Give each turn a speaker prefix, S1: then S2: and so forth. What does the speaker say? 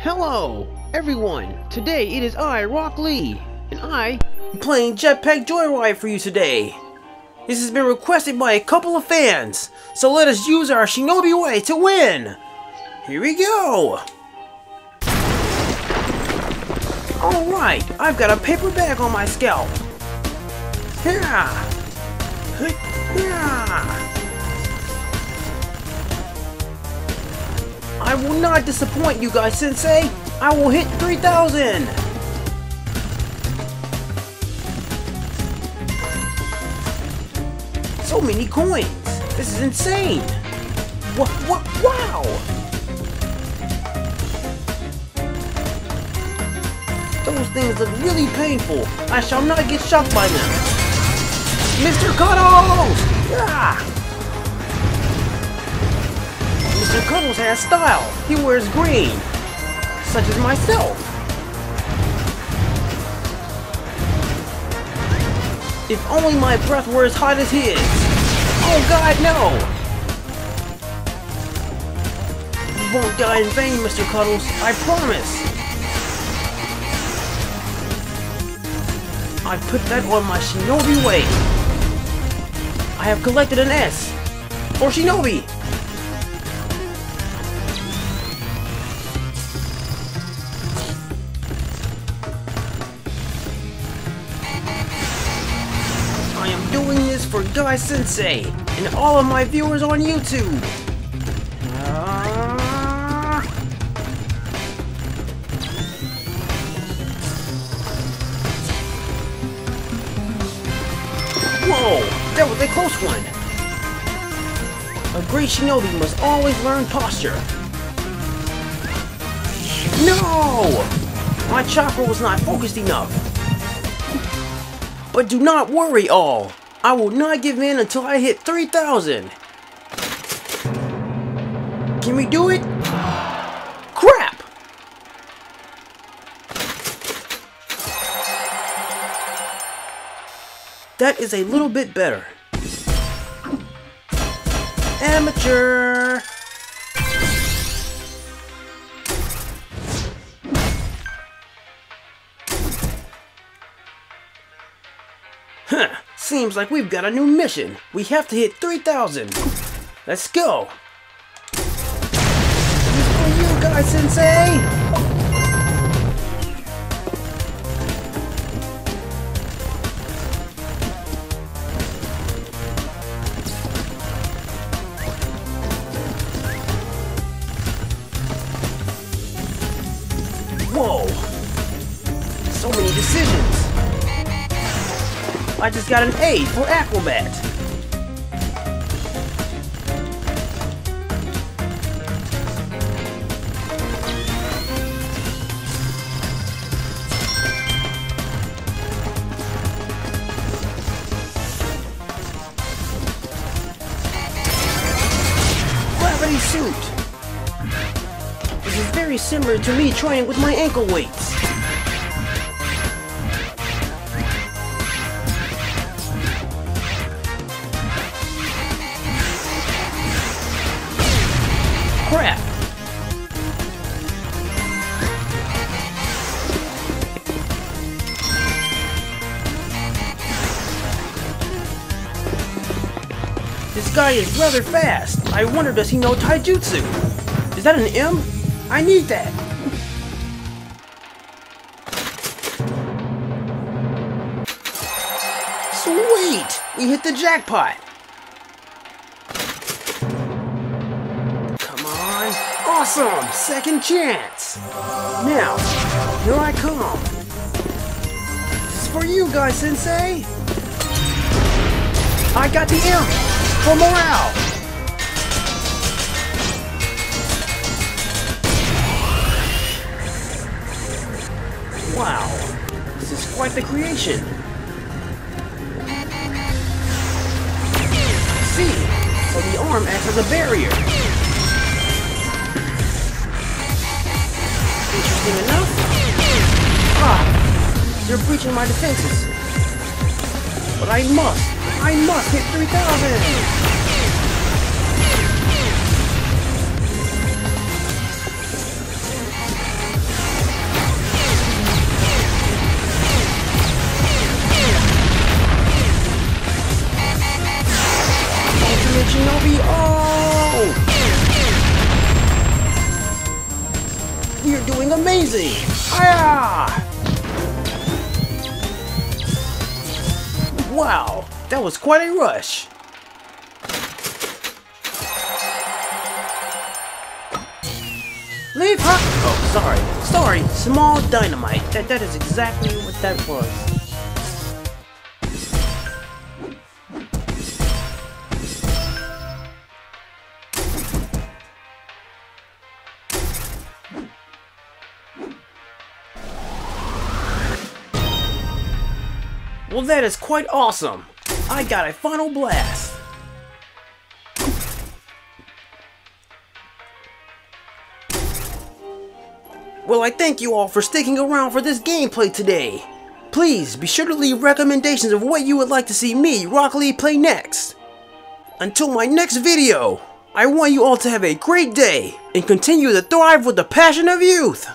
S1: Hello, everyone. Today it is I, Rock Lee, and I am playing Jetpack Joyride for you today. This has been requested by a couple of fans, so let us use our Shinobi way to win. Here we go. Alright, I've got a paper bag on my scalp. Yeah. Yeah. I will not disappoint you guys, Sensei! I will hit 3,000! So many coins! This is insane! What, what, wow! Those things look really painful. I shall not get shocked by them. Mr. Cuddles! Cuddles has style. He wears green. Such as myself. If only my breath were as hot as his. Oh god, no! You won't die in vain, Mr. Cuddles. I promise. I put that on my Shinobi way. I have collected an S. For Shinobi! Guy Sensei and all of my viewers on YouTube. Whoa, that was a close one. A great shinobi must always learn posture. No! My chakra was not focused enough. But do not worry all. I will not give in until I hit 3,000. Can we do it? Crap! That is a little bit better. Amateur! Seems like we've got a new mission. We have to hit 3,000. Let's go. This for you guys, Sensei! I just got an A for Acrobat. Gravity suit. This is very similar to me trying with my ankle weights. Crap! This guy is rather fast. I wonder does he know taijutsu? Is that an M? I need that. Sweet! We hit the jackpot! Awesome! Second chance! Now, here I come. This is for you guys, Sensei! I got the imp! For morale! Wow, this is quite the creation. See, so the arm acts as a barrier. You're breaching my defenses. But I must. I must hit 3,000! Oh! You're doing amazing! Ah! Wow, that was quite a rush. Leave her- Oh, sorry. Sorry, small dynamite. That, that is exactly what that was. Well, that is quite awesome. I got a final blast. Well, I thank you all for sticking around for this gameplay today. Please be sure to leave recommendations of what you would like to see me, Rock Lee, play next. Until my next video, I want you all to have a great day and continue to thrive with the passion of youth.